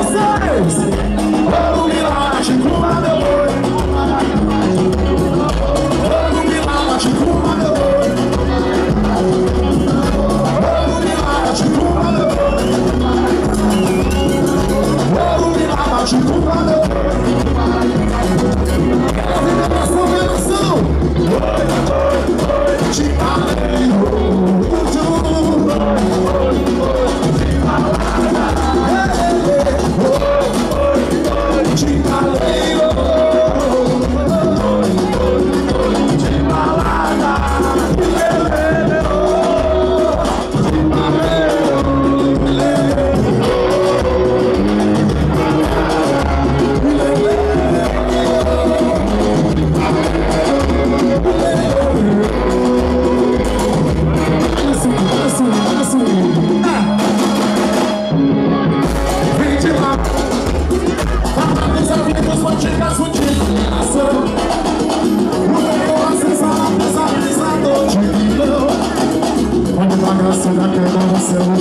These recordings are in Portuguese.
vocês, ouro milagre, uma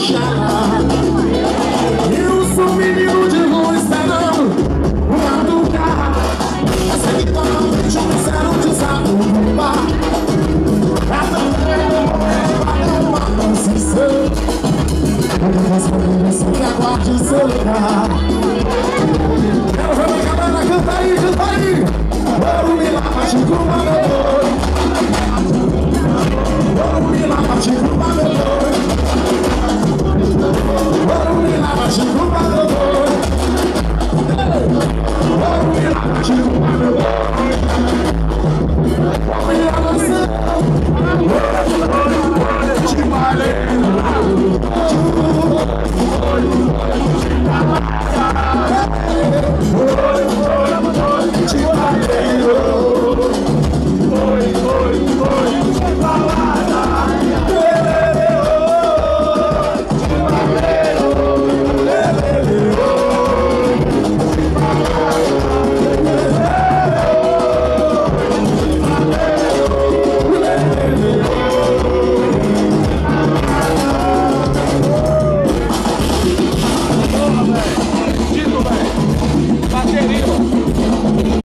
chama Eu sou um menino de rua esperando o duca Essa que tá no bicho, zero de zabuba Tá tão uma posição Eu não posso ver, eu é que aguarde seu lugar